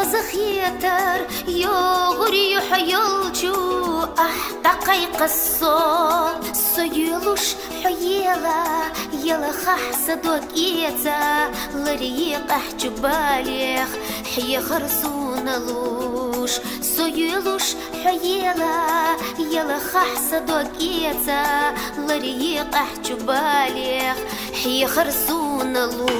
қызық етер йоғыр юхы елчу ахтақай қыссон сойылуш хуела ела хахса догеца лариек ахчубалех хьехар суналуш союлуш хуела ела хахса догеца лариек ахчубалех хьехар суналуш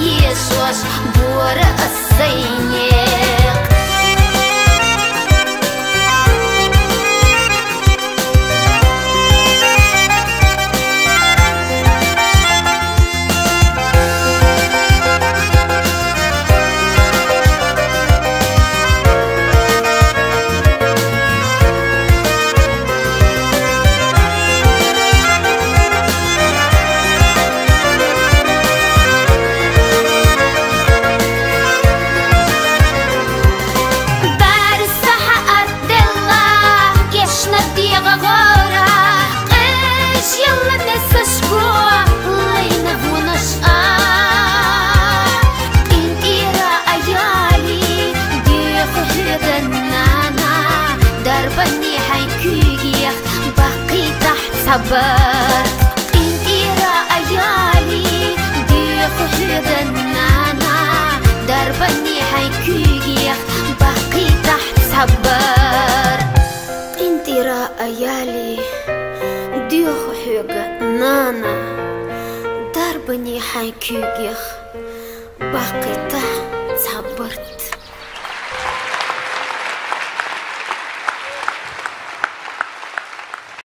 и шош боры ыссыйне صبر انتي رأيالي دي خشد النانا دربني حيكيخ باقي تحت صبر انتي رأيالي دي خشد نانا دربني حيكيخ باقي تحت صبرت